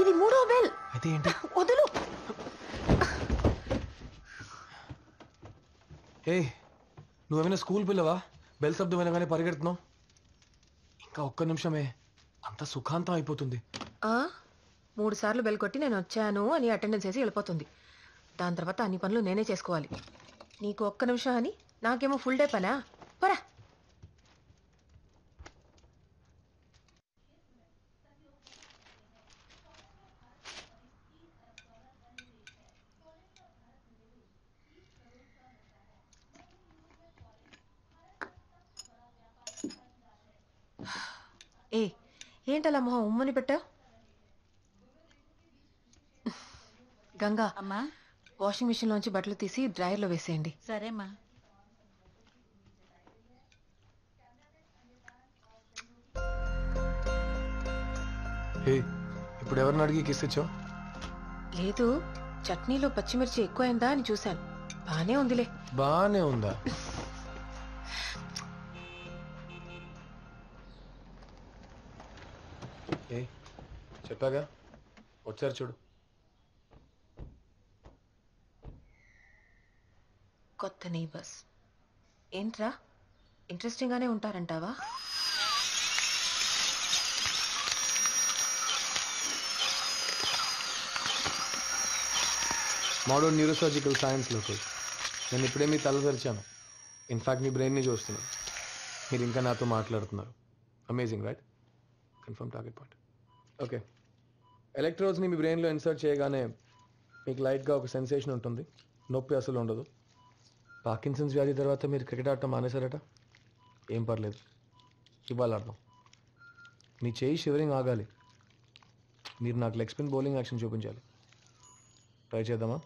ఇది మూడో బెల్. అయితే ఏంటి వదులు. ఏ నువ్వేమైనా స్కూల్ పిల్లవా? బెల్ శబ్దం వినగానే పరిగెడుతున్నావు. ఇంకా ఒక్క నిమిషమే. అంత సుఖాంతం అయిపోతుంది. ఆ, మూడు సార్లు బెల్ కొట్టి నేను వచ్చాను అని అటెండెన్స్ వేసి వెళ్ళిపోతుంది. దాని తర్వాత అన్ని పనులు నేనే చేసుకోవాలి. నీకు ఒక్క నిమిషం అని? నాకేమో ఫుల్ డే పనా? పరా ఏ ఏంటలా మొహం ఉమ్మని పెట్టావు? గంగా అమ్మా. వాషింగ్ మిషన్ లోంచి బట్టలు తీసి డ్రైయర్లో వేసేయండి. సరేమ్మా. ఏ ఇప్పుడు ఎవరిని అడిగి కిస్ ఇచ్చావు? లేదు చట్నీలో పచ్చిమిర్చి ఎక్కువైందా అని చూశాను. బానే ఉందిలే. బానే ఉందా? చెప్పాగా వచ్చారు చూడు. కొత్త నైబర్స్ ఏంట్రా? ఇంట్రెస్టింగ్ గానే ఉంటారంటావా మోడర్న్ న్యూరోసర్జికల్ సైన్స్లోకి నేను ఇప్పుడే మీ తల తెరిచాను. ఇన్ఫాక్ట్ మీ బ్రెయిన్ని చూస్తున్నాను. మీరు ఇంకా నాతో మాట్లాడుతున్నారు. Amazing right confirm target point okay ఎలక్ట్రోడ్స్ని మీ బ్రెయిన్లో ఇన్సర్ట్ చేయగానే మీకు లైట్గా ఒక సెన్సేషన్ ఉంటుంది. నొప్పి అసలు ఉండదు. పాకిన్సన్స్ వ్యాధి తర్వాత మీరు క్రికెట్ ఆడటం మానేశారట? ఏం పర్లేదు. ఇవాళ ఆడదాం. మీ చేయి షివరింగ్ ఆగాలి. మీరు నాకు లెగ్ స్పిన్ బౌలింగ్ యాక్షన్ చూపించాలి. ట్రై చేద్దామా?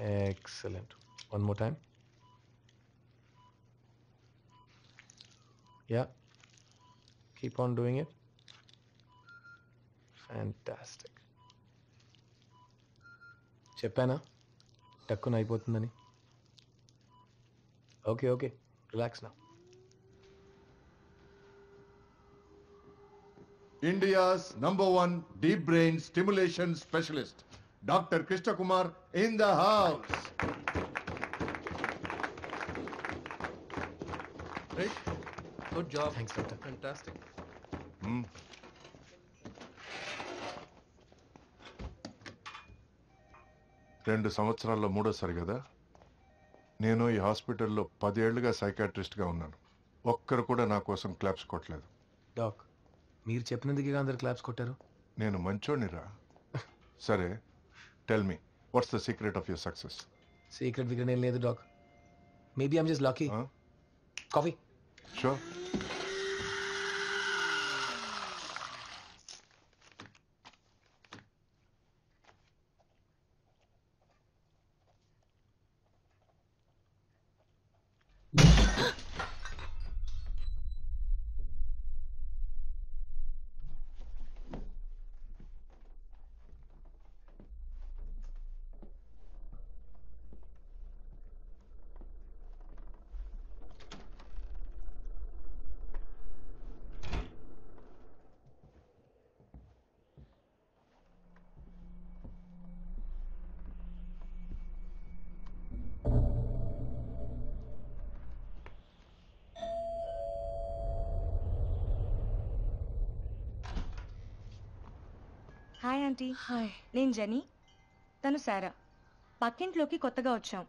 Excellent one more time yeah keep on doing it fantastic చెప్పానా టక్కున అయిపోతుందని ఓకే ఓకే రిలాక్స్ నా India's number one deep brain stimulation specialist, Dr. Krishna Kumar in the house. Right? Good job thanks doctor Fantastic. రెండు సంవత్సరాల్లో మూడోసారి కదా. నేను ఈ హాస్పిటల్లో పదేళ్ళుగా సైకాట్రిస్ట్గా ఉన్నాను. ఒక్కరు కూడా నా కోసం క్లాప్స్ కొట్టలేదు. డాక్ మీరు చెప్పినందుకే అందరు క్లాప్స్ కొట్టారు? నేను మంచోడినిరా సరే tell me what's the secret of your success secret విగ్రహం ఏం లేదు doc. Maybe I'm just lucky coffee sure hi aunty. Hi. నేను జెనీ. తను సారా. పక్కింట్లోకి కొత్తగా వచ్చాం.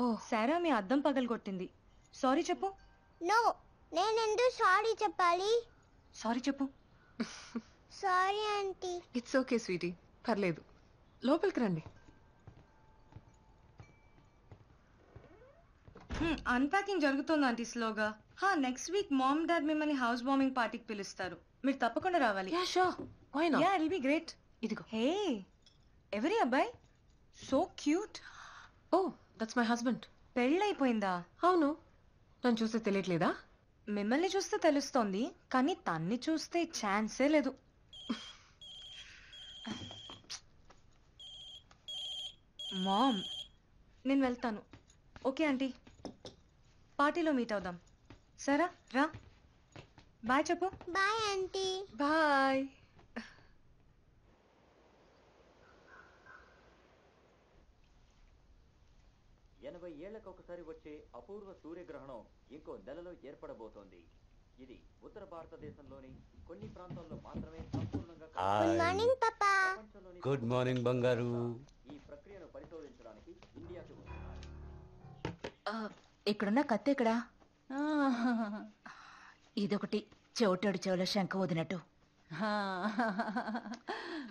ఓ. సారా మీ అద్దం పగలగొట్టింది. సారీ చెప్పు. నో నేనెందుకు సారీ చెప్పాలి? సారీ చెప్పు. Sorry aunty. It's okay sweetie పర్లేదు. లోపలికి రండి. అన్పాకింగ్ జరుగుతుంది ఆంటీ స్లోగా. హా నెక్స్ట్ వీక్ మామ్ డాడ్ మిమ్మల్ని హౌస్ వార్మింగ్ పార్టీకి పిలుస్తారు. మీరు తప్పకుండా రావాలి. Yeah show why not you'll be great ఇదిగో. హే ఎవరి అబ్బాయి? So cute. Oh that's my husband. పెళ్ళైపోయిందా? అవును. నన్ను చూస్తే తెలియట్లేదా? మిమ్మల్ని చూస్తే తెలుస్తోంది కానీ తన్ని చూస్తే ఛాన్సే లేదు. మామ్ నేను వెళ్తాను. Okay aunty. పార్టీలో మీట్ అవుదాం. సరా రా. బాయ్ చెప్పు. Bye aunty. బాయ్. ఏళ్ళకు ఒకసారి వచ్చే అపూర్వ సూర్యగ్రహణం ఇంకో నెలలో ఏర్పడబోతోంది. ఇది ఉత్తర భారతదేశంలోని కొన్ని ప్రాంతాల్లో మాత్రమే సంపూర్ణంగా గుడ్. మార్నింగ్ పాపా ప్రపంచంలోని గుడ్ మార్నింగ్ బంగారు ఈ ప్రక్రియను పరిశోధించడానికి ఇండియాకి వస్తున్నారు. ఇక్కడున్న కత్తి ఎక్కడా? ఇదొకటి. చోటోడి చెవులో శంఖ వదినట్టు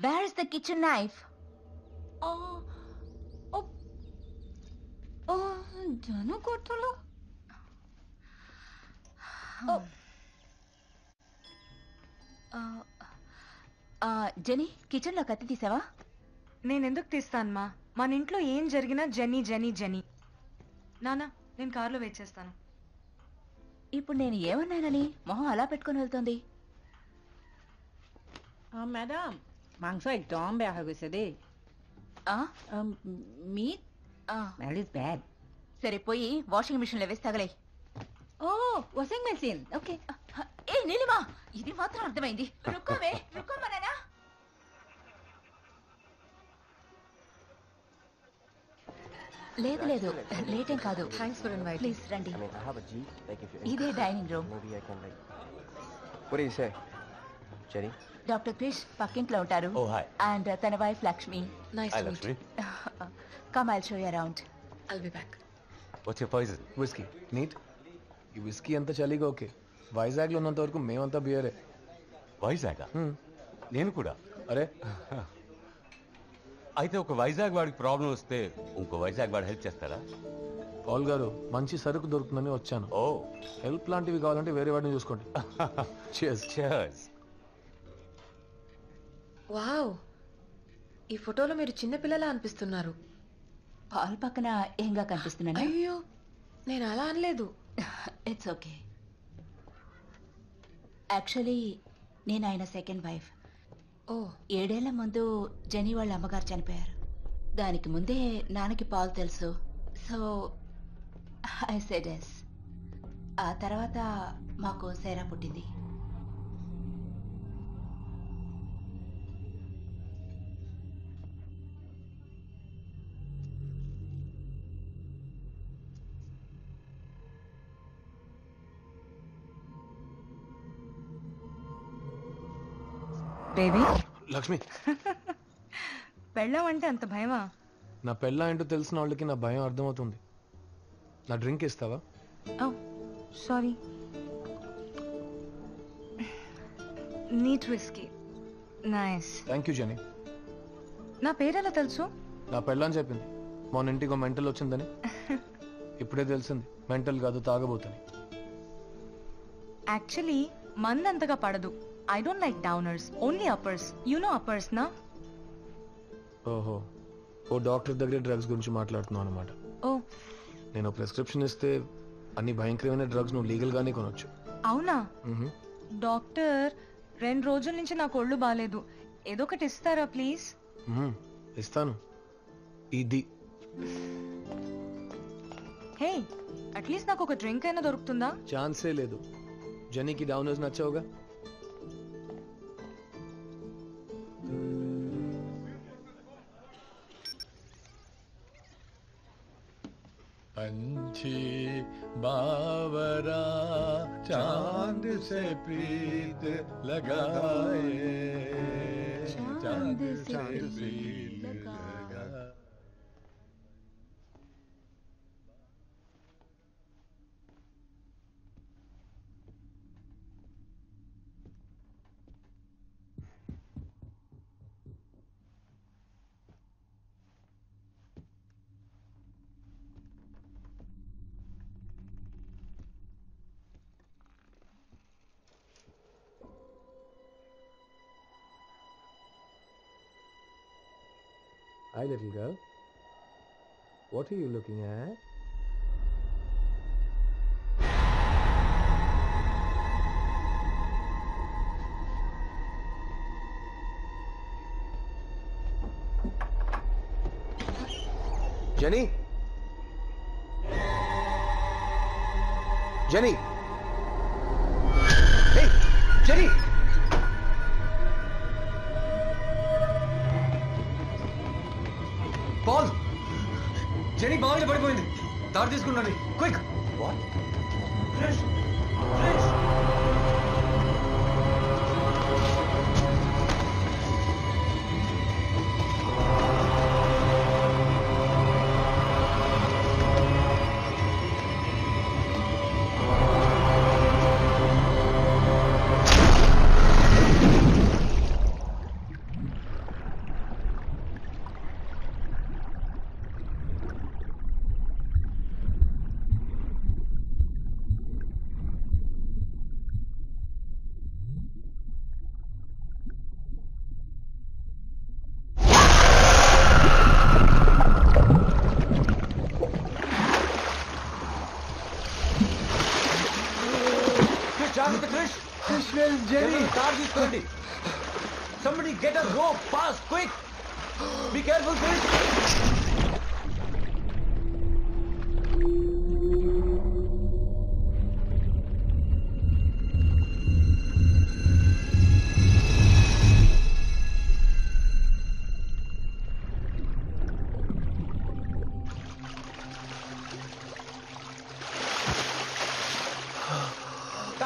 where is the kitchen knife జనం కొట్టులు జెనీ కిచెన్లో కత్తి తీసావా? నేనెందుకు తీస్తాను మా? మన ఇంట్లో ఏం జరిగినా జెనీ జనీ జనీ. నానా నేను కారులో వెయిట్ చేస్తాను. ఇప్పుడు నేను ఏమన్నానని మొహం అలా పెట్టుకుని వెళ్తుంది. మేడం మాంసం ఎగ్జామ్ బ్యాగ్ మీ బ్యాడ్ సరే పోయి వాషింగ్ మిషన్లో వేసి తగలే ఓ వాషింగ్ మెషిన్. ఓకే. ఏ నీలిమా ఇది మాత్రం అర్థమైంది. రుక్కోవే రుక్కోమా నాన్నా లేదు లేదు. లేట్ ఏం కాదు. థ్యాంక్స్ ఫర్ ఇన్వైట్ ప్లీజ్ రండి. I mean, I have a Jeep. Like if you're ఇదే dining room. Maybe I can like. What do you say, Jenny? Doctor Krish పక్కింట్లో ఉంటారు. ఓ హాయ్ అండ్ తన wife Lakshmi. Nice Lakshmi. Come I'll show around I'll be back వచ్చే poison whisky neat ఈ whiskey అంత చలిగా okay వైజాగ్లో ఉన్నంత వరకు మేమంతా బియరే వైజాగ్? హ్మ్. నేను కూడా. అరే. అయితే ఒక వైజాగ్ వాడికి ప్రాబ్లం వస్తే ఇంకో వైజాగ్ వాడు హెల్ప్ చేస్తారా పాల్ గారు మంచి సరుకు దొరుకుతుందని వచ్చాను. ఓ. హెల్ప్ లాంటివి కావాలంటే వేరే వాడిని చూసుకోండి. Cheers. cheers. వావ్. ఈ ఫోటోలో మీరు చిన్న పిల్లలా అనిపిస్తున్నారు. పాల్ పక్కన ఏంగా కనిపిస్తున్నాను అయ్యో నేను అలా అనలేదు. ఇట్స్ ఓకే యాక్చువల్లీ నేను ఆయన సెకండ్ వైఫ్ ఓ. ఏడేళ్ళ ముందు జెనీ వాళ్ళ అమ్మగారు చనిపోయారు. దానికి ముందే నాన్నకి పాలు తెలుసు. సో ఐ సెడ్ ఎస్ ఆ తర్వాత మాకు సేరా పుట్టింది. బేబీ? లక్ష్మి. పెళ్ళామంటే అంత భయమా? నా పెళ్ళ ఏంటో తెలిసిన వాళ్ళకి నా భయం అర్థమవుతుంది. నా డ్రింక్ ఇస్తావా? ఓ sorry. Neat whiskey. Nice. Thank you Jenny. నా పేరెలా తెలుసు? నా పెళ్ళని చెప్పింది. మొన్న ఇంటికి మెంటల్ వచ్చిందని. ఇప్పుడే తెలిసింది. మెంటల్ కాదు తాగబోతుంది యాక్చువల్లీ మంది అంతగా పడదు. I don't like downers only uppers you know uppers నా ఓహో. ఓ డాక్టర్ దగ్గర డ్రగ్స్ గురించి మాట్లాడుతున్నావు అనమాట ఓ. నేను ప్రిస్క్రిప్షన్ ఇస్తే అన్ని భయంకరమైన డ్రగ్స్ నువ్వు లీగల్గానే కొనొచ్చు. అవునా? మ్హూ. డాక్టర్ రెండు రోజుల నుంచి నాకు ఒళ్ళు బాగాలేదు ఏదో ఒకటి ఇస్తారా ప్లీజ్? మ్మ్. ఇస్తాను. ఇది. హే అట్లీస్ట్ నాకు ఒక డ్రింక్ అయినా దొరుకుతుందా? ఛాన్సే లేదు. జనీకి డౌనర్స్ నచ్చావుగా? पंछी बावरा चाँद से प्रीत लगाए। चाँद से प्रीत। Hi, little girl. What are you looking at? Jenny? Jenny? Hey! Jenny Paul. Jenny బావిలో పడిపోయింది. దారి తీసుకున్నాడు. క్విక్. వాట్ ఫ్రెష్ ఫ్రెష్ జాగ్రత్త Krish Krish where Jenny car తీసుకోండి somebody get a rope fast quick be careful Krish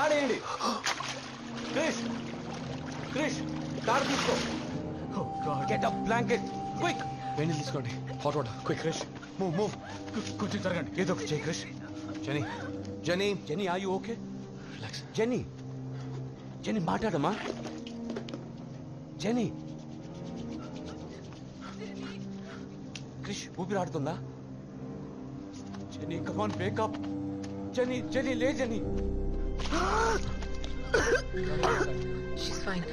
తాడేయండి Krish Krish car తీసుకో. Get a blanket quick Veni తీసుకోండి. Hot water quick Krish move move కొంచెం జరగండి ఏదో ఒకటి చేయి Krish. Jenny Jenny Jenny are you okay relax Jenny Jenny మాట్లాడమ్మా. Jenny. Krish ఊపిరాడుతుందా Jenny come on wake up Jenny Jenny లే Jenny. she's fine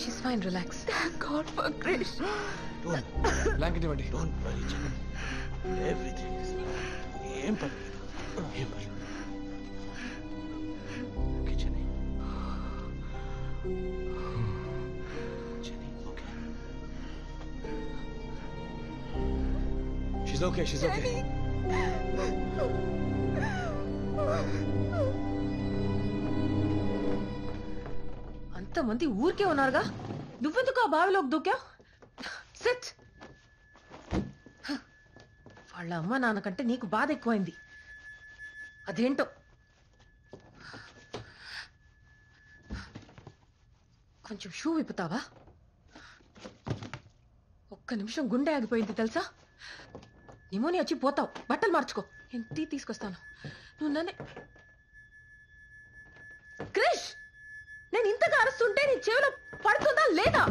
she's fine relax god for Krish blanket ఇవ్వండి don't worry genie everything ఏం పర్లేదు ఏం పర్లేదు okay Jenny Jenny okay she's okay ఇంతమంది ఊరికే ఉన్నారుగా? నువ్వెందుకు ఆ బావిలోకి దూకా సెట్! వాళ్ళ అమ్మ నాన్నకంటే నీకు బాధ ఎక్కువైంది. అదేంటో? కొంచెం షూ విప్పుతావా? ఒక్క నిమిషం గుండె ఆగిపోయింది తెలుసా? నిమోని వచ్చి పోతావు. బట్టలు మార్చుకో. నేను టీ తీసుకొస్తాను. నువ్వు నన్నే క్రిష్ నేను ఇంతగా అరుస్తుంటే నీ చెవిలో పడుతుందా లేదా?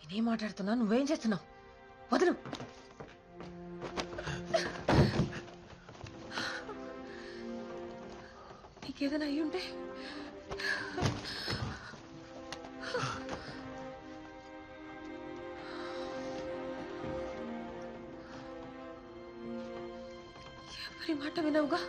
నేనేం మాట్లాడుతున్నా? నువ్వేం చేస్తున్నావు? వదలు. నీకేదైనా అయ్యి ఉంటే ఎవరి మాట వినవుగా?